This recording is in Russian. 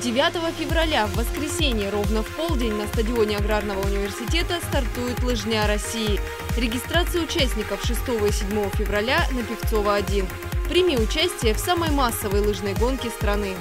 9 февраля в воскресенье ровно в полдень на стадионе Аграрного университета стартует лыжня России. Регистрация участников 6 и 7 февраля на Певцова-1. Прими участие в самой массовой лыжной гонке страны.